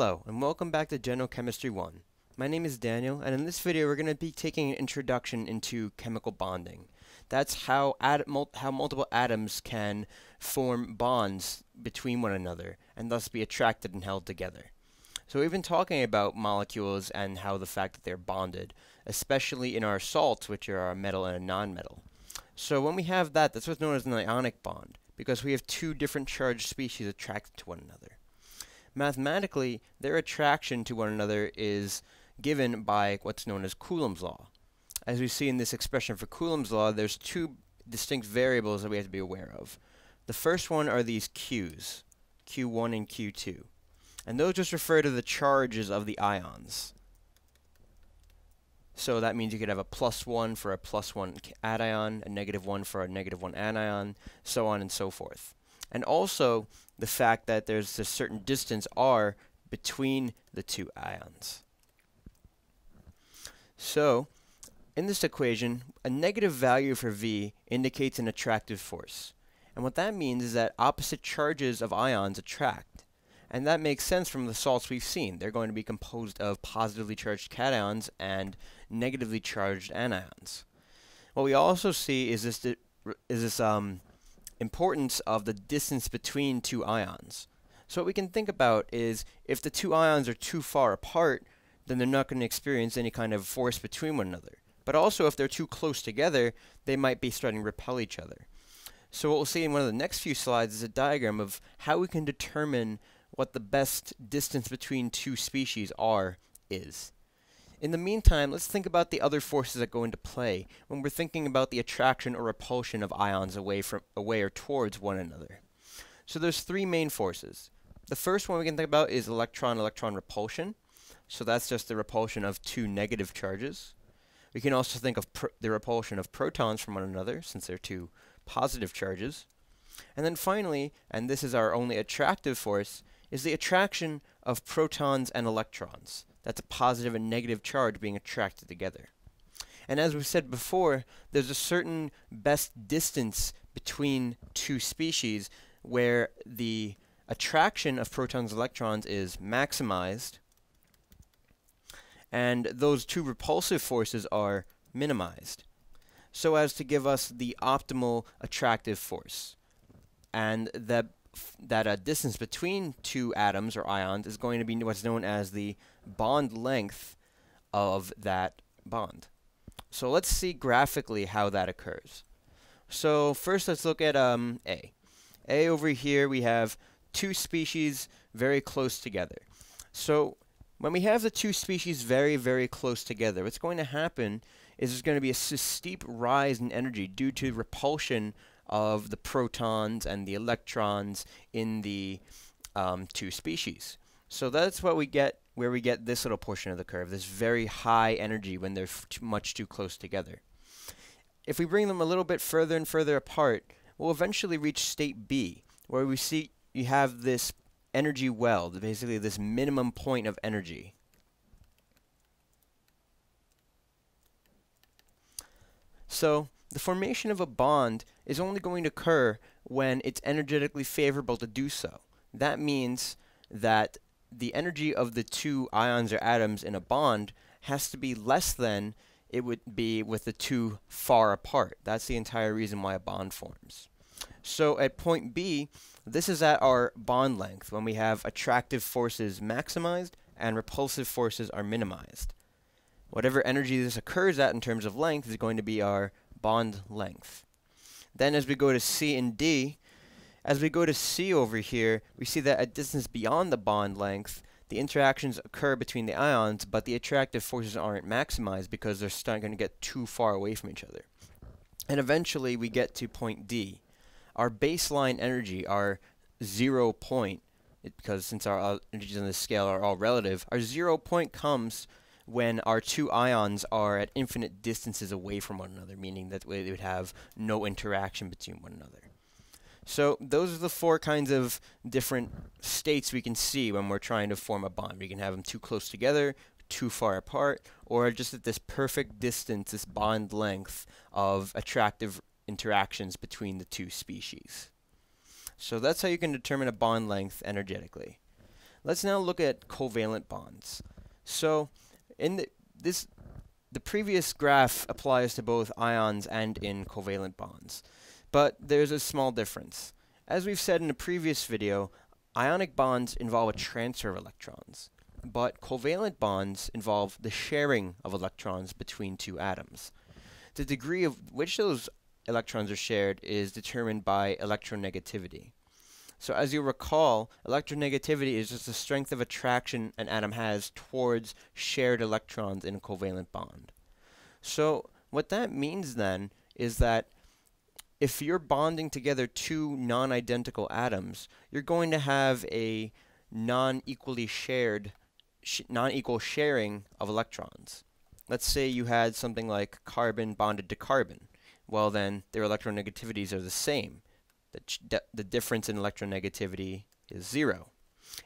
Hello, and welcome back to General Chemistry 1. My name is Daniel, and in this video we're going to be taking an introduction into chemical bonding. That's how, mul how multiple atoms can form bonds between one another, and thus be attracted and held together. So we've been talking about molecules and how the fact that they're bonded, especially in our salts, which are a metal and a nonmetal. So when we have that, that's what's known as an ionic bond, because we have two different charged species attracted to one another. Mathematically, their attraction to one another is given by what's known as Coulomb's law. As we see in this expression for Coulomb's law, there's two distinct variables that we have to be aware of. The first one are these Q's, Q1 and Q2. And those just refer to the charges of the ions. So that means you could have a plus 1 for a plus 1 cation, a negative 1 for a negative 1 anion, so on and so forth. And also the fact that there's a certain distance r between the two ions. So, in this equation, a negative value for V indicates an attractive force. And what that means is that opposite charges of ions attract. And that makes sense from the salts we've seen. They're going to be composed of positively charged cations and negatively charged anions. What we also see is this, is this um, importance of the distance between two ions. So what we can think about is if the two ions are too far apart, then they're not going to experience any kind of force between one another. But also if they're too close together, they might be starting to repel each other. So what we'll see in one of the next few slides is a diagram of how we can determine what the best distance between two species are is. In the meantime, let's think about the other forces that go into play when we're thinking about the attraction or repulsion of ions away from away or towards one another. So there's three main forces. The first one we can think about is electron-electron repulsion. So that's just the repulsion of two negative charges. We can also think of the repulsion of protons from one another, since they're two positive charges. And then finally, and this is our only attractive force, is the attraction of protons and electrons. That's a positive and negative charge being attracted together. And as we've said before, there's a certain best distance between two species where the attraction of protons and electrons is maximized and those two repulsive forces are minimized so as to give us the optimal attractive force. And that that a distance between two atoms or ions is going to be what's known as the bond length of that bond. So let's see graphically how that occurs. So first let's look at um, A. A over here we have two species very close together. So when we have the two species very, very close together, what's going to happen is there's going to be a steep rise in energy due to repulsion of the protons and the electrons in the um, two species. So that's what we get where we get this little portion of the curve, this very high energy when they're much too close together. If we bring them a little bit further and further apart, we'll eventually reach state B, where we see you have this energy well, basically this minimum point of energy. So the formation of a bond is only going to occur when it's energetically favorable to do so. That means that the energy of the two ions or atoms in a bond has to be less than it would be with the two far apart. That's the entire reason why a bond forms. So at point B, this is at our bond length when we have attractive forces maximized and repulsive forces are minimized. Whatever energy this occurs at in terms of length is going to be our bond length. Then as we go to C and D, as we go to C over here, we see that at distance beyond the bond length, the interactions occur between the ions, but the attractive forces aren't maximized because they're starting to get too far away from each other. And eventually we get to point D. Our baseline energy, our zero point, it, because since our uh, energies on this scale are all relative, our zero point comes when our two ions are at infinite distances away from one another, meaning that they would have no interaction between one another. So those are the four kinds of different states we can see when we're trying to form a bond. We can have them too close together, too far apart, or just at this perfect distance, this bond length of attractive interactions between the two species. So that's how you can determine a bond length energetically. let's now look at covalent bonds. So in the, this the previous graph applies to both ions and in covalent bonds. But there's a small difference. As we've said in a previous video, ionic bonds involve a transfer of electrons, but covalent bonds involve the sharing of electrons between two atoms. The degree of which those electrons are shared is determined by electronegativity. So as you recall, electronegativity is just the strength of attraction an atom has towards shared electrons in a covalent bond. So what that means then is that if you're bonding together two non-identical atoms, you're going to have a non-equally shared, sh non-equal sharing of electrons. Let's say you had something like carbon bonded to carbon. Well then, their electronegativities are the same the, the difference in electronegativity is zero.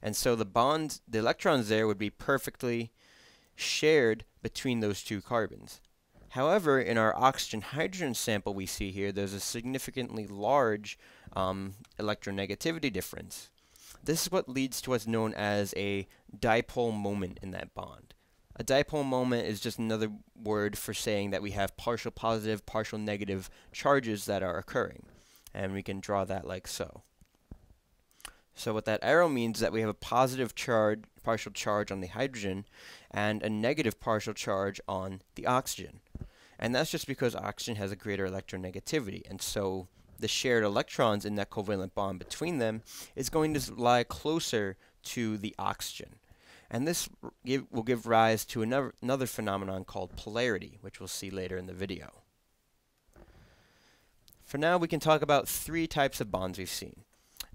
And so the bonds, the electrons there would be perfectly shared between those two carbons. However, in our oxygen-hydrogen sample we see here, there's a significantly large um, electronegativity difference. This is what leads to what's known as a dipole moment in that bond. A dipole moment is just another word for saying that we have partial positive, partial negative charges that are occurring and we can draw that like so. So what that arrow means is that we have a positive charge, partial charge on the hydrogen and a negative partial charge on the oxygen. And that's just because oxygen has a greater electronegativity. And so the shared electrons in that covalent bond between them is going to lie closer to the oxygen. And this give, will give rise to another, another phenomenon called polarity, which we'll see later in the video. For now, we can talk about three types of bonds we've seen.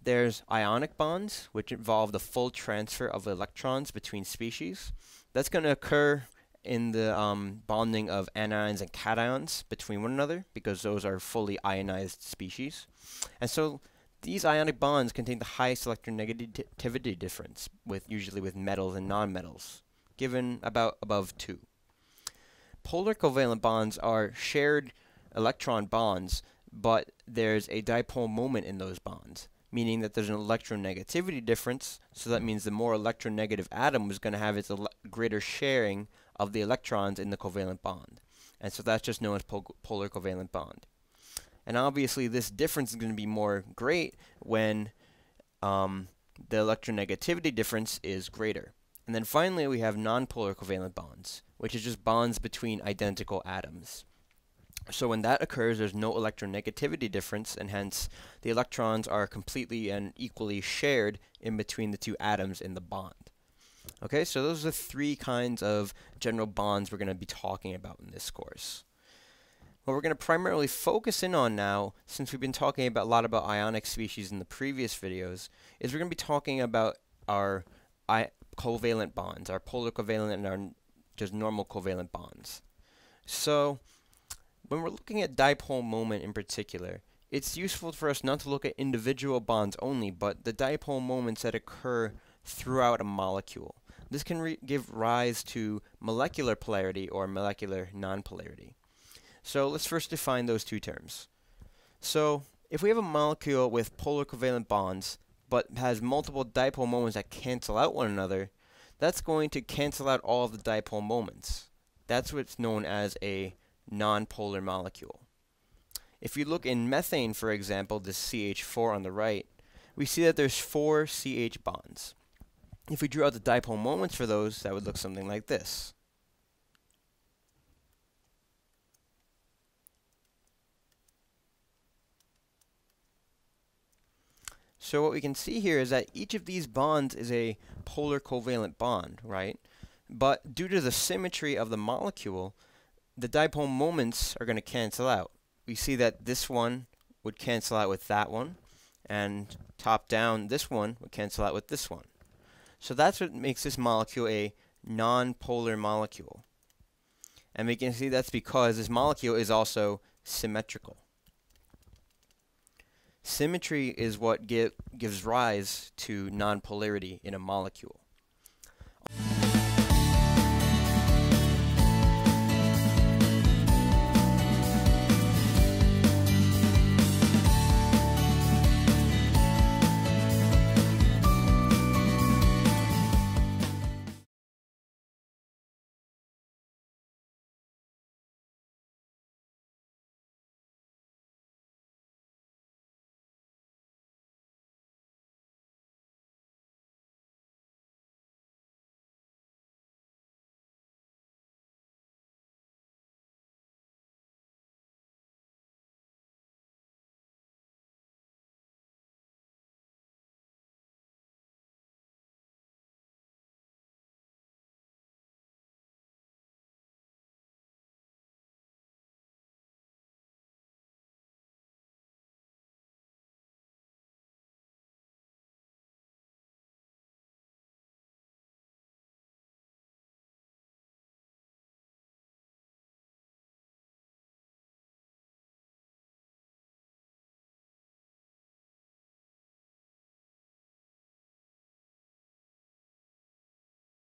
There's ionic bonds, which involve the full transfer of electrons between species. That's going to occur in the um, bonding of anions and cations between one another, because those are fully ionized species. And so these ionic bonds contain the highest electronegativity difference, with usually with metals and nonmetals, given about above 2. Polar covalent bonds are shared electron bonds but there's a dipole moment in those bonds, meaning that there's an electronegativity difference, so that means the more electronegative atom is going to have its greater sharing of the electrons in the covalent bond. And so that's just known as pol polar covalent bond. And obviously this difference is going to be more great when um, the electronegativity difference is greater. And then finally we have nonpolar covalent bonds, which is just bonds between identical atoms. So when that occurs, there's no electronegativity difference, and hence the electrons are completely and equally shared in between the two atoms in the bond. Okay, so those are the three kinds of general bonds we're going to be talking about in this course. What we're going to primarily focus in on now, since we've been talking about a lot about ionic species in the previous videos, is we're going to be talking about our covalent bonds, our polar covalent and our just normal covalent bonds. So when we're looking at dipole moment in particular, it's useful for us not to look at individual bonds only, but the dipole moments that occur throughout a molecule. This can give rise to molecular polarity or molecular nonpolarity. So let's first define those two terms. So if we have a molecule with polar covalent bonds, but has multiple dipole moments that cancel out one another, that's going to cancel out all of the dipole moments. That's what's known as a nonpolar molecule. If you look in methane, for example, this CH4 on the right, we see that there's four CH bonds. If we drew out the dipole moments for those, that would look something like this. So what we can see here is that each of these bonds is a polar covalent bond, right? But due to the symmetry of the molecule, the dipole moments are going to cancel out. We see that this one would cancel out with that one, and top down, this one would cancel out with this one. So that's what makes this molecule a non-polar molecule. And we can see that's because this molecule is also symmetrical. Symmetry is what give, gives rise to nonpolarity in a molecule.